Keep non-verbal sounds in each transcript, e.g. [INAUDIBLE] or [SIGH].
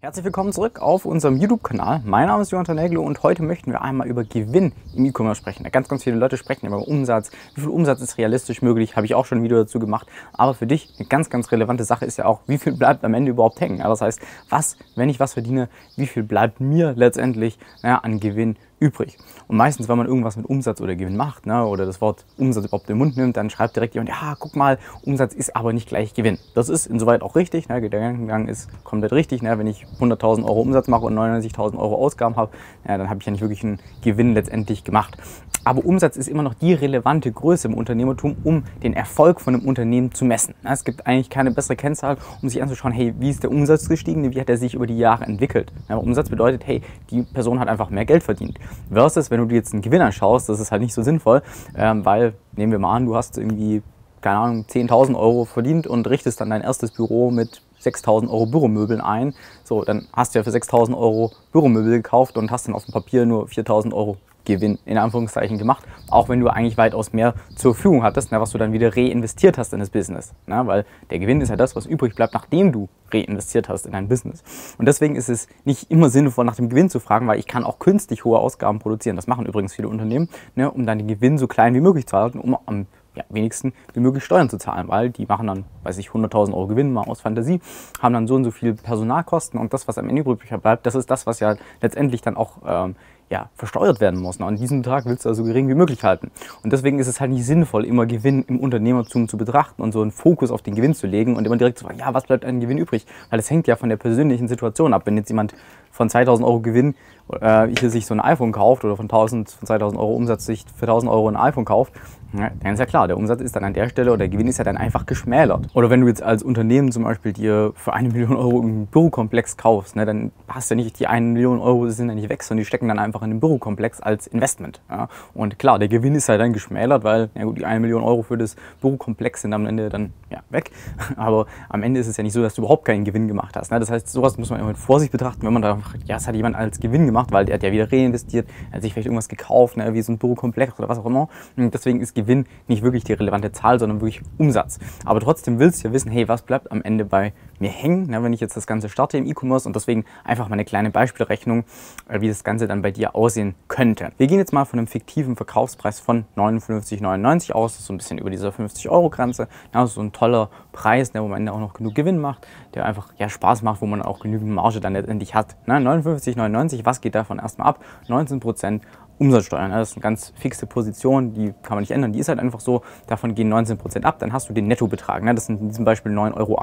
Herzlich willkommen zurück auf unserem YouTube-Kanal. Mein Name ist Jonathan Nägel und heute möchten wir einmal über Gewinn im E-Commerce sprechen. Ganz, ganz viele Leute sprechen über Umsatz. Wie viel Umsatz ist realistisch möglich? Habe ich auch schon ein Video dazu gemacht. Aber für dich eine ganz, ganz relevante Sache ist ja auch, wie viel bleibt am Ende überhaupt hängen? Das heißt, was, wenn ich was verdiene, wie viel bleibt mir letztendlich ja, an Gewinn übrig. Und meistens, wenn man irgendwas mit Umsatz oder Gewinn macht, ne, oder das Wort Umsatz überhaupt in den Mund nimmt, dann schreibt direkt jemand, ja, guck mal, Umsatz ist aber nicht gleich Gewinn. Das ist insoweit auch richtig, ne, der Gedankengang ist komplett richtig. Ne, wenn ich 100.000 Euro Umsatz mache und 99.000 Euro Ausgaben habe, ja, dann habe ich ja nicht wirklich einen Gewinn letztendlich gemacht. Aber Umsatz ist immer noch die relevante Größe im Unternehmertum, um den Erfolg von einem Unternehmen zu messen. Es gibt eigentlich keine bessere Kennzahl, um sich anzuschauen, hey, wie ist der Umsatz gestiegen, wie hat er sich über die Jahre entwickelt. Ja, Umsatz bedeutet, hey, die Person hat einfach mehr Geld verdient. Versus, wenn du dir jetzt einen Gewinn anschaust, das ist halt nicht so sinnvoll, ähm, weil, nehmen wir mal an, du hast irgendwie, keine Ahnung, 10.000 Euro verdient und richtest dann dein erstes Büro mit 6.000 Euro Büromöbeln ein. So, dann hast du ja für 6.000 Euro Büromöbel gekauft und hast dann auf dem Papier nur 4.000 Euro Gewinn in Anführungszeichen gemacht, auch wenn du eigentlich weitaus mehr zur Verfügung hattest, ne, was du dann wieder reinvestiert hast in das Business. Ne, weil der Gewinn ist ja das, was übrig bleibt, nachdem du reinvestiert hast in dein Business. Und deswegen ist es nicht immer sinnvoll, nach dem Gewinn zu fragen, weil ich kann auch künstlich hohe Ausgaben produzieren. Das machen übrigens viele Unternehmen, ne, um dann den Gewinn so klein wie möglich zu halten, um am ja, wenigsten wie möglich Steuern zu zahlen, weil die machen dann, weiß ich, 100.000 Euro Gewinn mal aus Fantasie, haben dann so und so viel Personalkosten und das, was am Ende übrig bleibt, das ist das, was ja letztendlich dann auch ähm, ja, versteuert werden muss. Und diesen Betrag willst du also gering wie möglich halten. Und deswegen ist es halt nicht sinnvoll, immer Gewinn im Unternehmertum zu betrachten und so einen Fokus auf den Gewinn zu legen und immer direkt zu fragen, ja, was bleibt an Gewinn übrig? Weil das hängt ja von der persönlichen Situation ab. Wenn jetzt jemand von 2000 Euro Gewinn äh, hier sich so ein iPhone kauft oder von, 1000, von 2000 Euro Umsatz sich für 1000 Euro ein iPhone kauft, ja, dann ist ja klar, der Umsatz ist dann an der Stelle oder der Gewinn ist ja dann einfach geschmälert. Oder wenn du jetzt als Unternehmen zum Beispiel dir für eine Million Euro einen Bürokomplex kaufst, ne, dann hast du ja nicht die eine Million Euro, die sind ja nicht weg, sondern die stecken dann einfach in den Bürokomplex als Investment. Ja. Und klar, der Gewinn ist ja dann geschmälert, weil ja gut, die eine Million Euro für das Bürokomplex sind am Ende dann ja, weg. [LAUGHS] Aber am Ende ist es ja nicht so, dass du überhaupt keinen Gewinn gemacht hast. Ne. Das heißt, sowas muss man immer mit Vorsicht betrachten, wenn man da fragt, ja, es hat jemand als Gewinn gemacht, weil der hat ja wieder reinvestiert, er hat sich vielleicht irgendwas gekauft, ne, wie so ein Bürokomplex oder was auch immer. Und deswegen ist Gewinn nicht wirklich die relevante Zahl, sondern wirklich Umsatz. Aber trotzdem willst du ja wissen, hey, was bleibt am Ende bei mir hängen, ne, wenn ich jetzt das Ganze starte im E-Commerce und deswegen einfach mal eine kleine Beispielrechnung, äh, wie das Ganze dann bei dir aussehen könnte. Wir gehen jetzt mal von einem fiktiven Verkaufspreis von 59,99 aus, so ein bisschen über dieser 50-Euro-Grenze. Also so ein toller Preis, ne, wo man auch noch genug Gewinn macht, der einfach ja, Spaß macht, wo man auch genügend Marge dann letztendlich hat. Ne, 59,99, was geht davon erstmal ab? 19 Prozent Umsatzsteuern. Das ist eine ganz fixe Position, die kann man nicht ändern. Die ist halt einfach so, davon gehen 19% ab, dann hast du den Nettobetrag. Das sind in diesem Beispiel 9,58 Euro,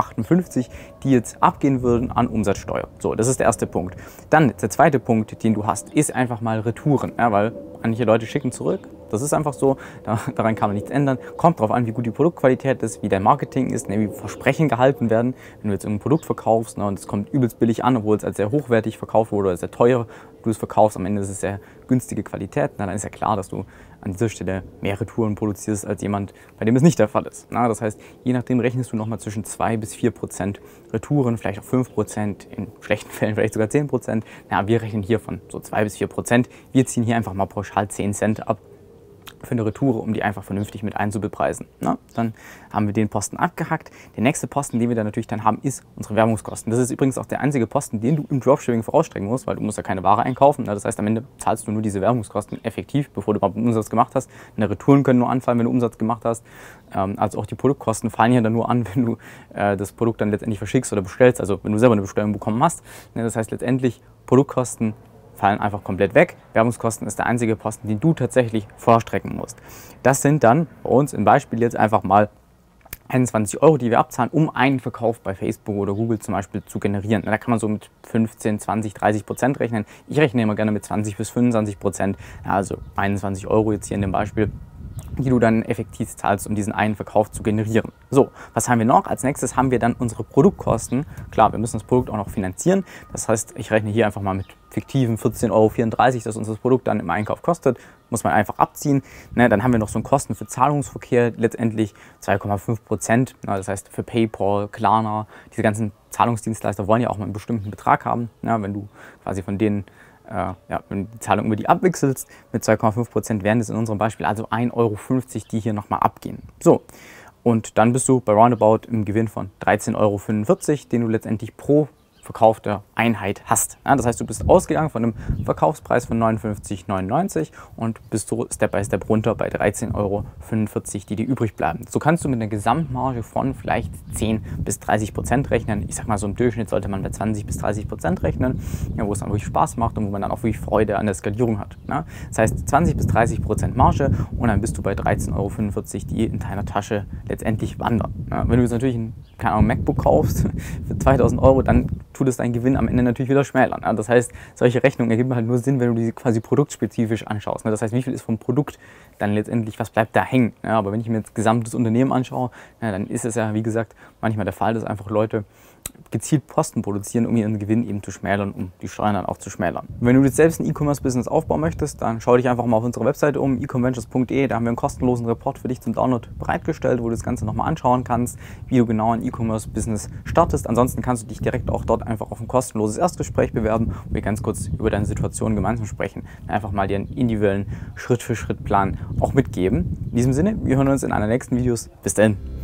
die jetzt abgehen würden an Umsatzsteuer. So, das ist der erste Punkt. Dann der zweite Punkt, den du hast, ist einfach mal Retouren, ja, weil manche Leute schicken zurück. Das ist einfach so, daran kann man nichts ändern. Kommt darauf an, wie gut die Produktqualität ist, wie dein Marketing ist, ne, wie Versprechen gehalten werden. Wenn du jetzt ein Produkt verkaufst ne, und es kommt übelst billig an, obwohl es als sehr hochwertig verkauft wurde oder sehr teuer, du es verkaufst, am Ende ist es sehr günstige Qualität, na, dann ist ja klar, dass du an dieser Stelle mehr Retouren produzierst als jemand, bei dem es nicht der Fall ist. Na, das heißt, je nachdem rechnest du nochmal zwischen 2 bis 4 Prozent Retouren, vielleicht auch 5 Prozent, in schlechten Fällen vielleicht sogar 10 Prozent. Wir rechnen hier von so 2 bis 4 Prozent. Wir ziehen hier einfach mal pauschal 10 Cent ab für eine Retoure, um die einfach vernünftig mit einzubepreisen. Na, dann haben wir den Posten abgehackt. Der nächste Posten, den wir dann natürlich dann haben, ist unsere Werbungskosten. Das ist übrigens auch der einzige Posten, den du im Dropshipping vorausstrecken musst, weil du musst ja keine Ware einkaufen. Das heißt, am Ende zahlst du nur diese Werbungskosten effektiv, bevor du überhaupt einen Umsatz gemacht hast. Eine Retouren können nur anfallen, wenn du Umsatz gemacht hast. Ähm, also auch die Produktkosten fallen ja dann nur an, [LAUGHS] wenn du äh, das Produkt dann letztendlich verschickst oder bestellst, also wenn du selber eine Bestellung bekommen hast. Das heißt letztendlich Produktkosten fallen einfach komplett weg. Werbungskosten ist der einzige Posten, den du tatsächlich vorstrecken musst. Das sind dann bei uns im Beispiel jetzt einfach mal 21 Euro, die wir abzahlen, um einen Verkauf bei Facebook oder Google zum Beispiel zu generieren. Da kann man so mit 15, 20, 30 Prozent rechnen. Ich rechne immer gerne mit 20 bis 25 Prozent, also 21 Euro jetzt hier in dem Beispiel die du dann effektiv zahlst, um diesen einen Verkauf zu generieren. So, was haben wir noch? Als nächstes haben wir dann unsere Produktkosten. Klar, wir müssen das Produkt auch noch finanzieren. Das heißt, ich rechne hier einfach mal mit fiktiven 14,34 Euro, das uns das Produkt dann im Einkauf kostet. Muss man einfach abziehen. Ne, dann haben wir noch so einen Kosten für Zahlungsverkehr, letztendlich 2,5 Prozent. Das heißt, für PayPal, Klarna, diese ganzen Zahlungsdienstleister wollen ja auch mal einen bestimmten Betrag haben. Ja, wenn du quasi von denen äh, ja, wenn du die Zahlung über die abwechselst mit 2,5 Prozent, wären das in unserem Beispiel also 1,50 Euro, die hier nochmal abgehen. So, und dann bist du bei Roundabout im Gewinn von 13,45 Euro, den du letztendlich pro verkaufte Einheit hast. Ja, das heißt, du bist ausgegangen von einem Verkaufspreis von 59,99 und bist so Step by Step runter bei 13,45 Euro, die dir übrig bleiben. So kannst du mit einer Gesamtmarge von vielleicht 10 bis 30 Prozent rechnen. Ich sag mal, so im Durchschnitt sollte man bei 20 bis 30 Prozent rechnen, ja, wo es dann wirklich Spaß macht und wo man dann auch wirklich Freude an der Skalierung hat. Ja. Das heißt, 20 bis 30 Prozent Marge und dann bist du bei 13,45 Euro, die in deiner Tasche letztendlich wandern. Ja. Wenn du jetzt natürlich ein keine Ahnung, MacBook kaufst [LAUGHS] für 2000 Euro, dann tut es deinen Gewinn am Ende natürlich wieder schmälern. Das heißt, solche Rechnungen ergeben halt nur Sinn, wenn du die quasi produktspezifisch anschaust. Ne. Das heißt, wie viel ist vom Produkt dann letztendlich, was bleibt da hängen. Aber wenn ich mir jetzt gesamtes Unternehmen anschaue, dann ist es ja, wie gesagt, manchmal der Fall, dass einfach Leute gezielt Posten produzieren, um ihren Gewinn eben zu schmälern, um die Steuern dann auch zu schmälern. Wenn du jetzt selbst ein E-Commerce-Business aufbauen möchtest, dann schau dich einfach mal auf unserer Webseite um, econventures.de. Da haben wir einen kostenlosen Report für dich zum Download bereitgestellt, wo du das Ganze nochmal anschauen kannst, wie du genau ein E-Commerce-Business startest. Ansonsten kannst du dich direkt auch dort einfach auf ein kostenloses Erstgespräch bewerben, wo wir ganz kurz über deine Situation gemeinsam sprechen. Einfach mal dir einen individuellen Schritt-für-Schritt-Plan auch mitgeben. In diesem Sinne, wir hören uns in einer nächsten Videos. Bis dann.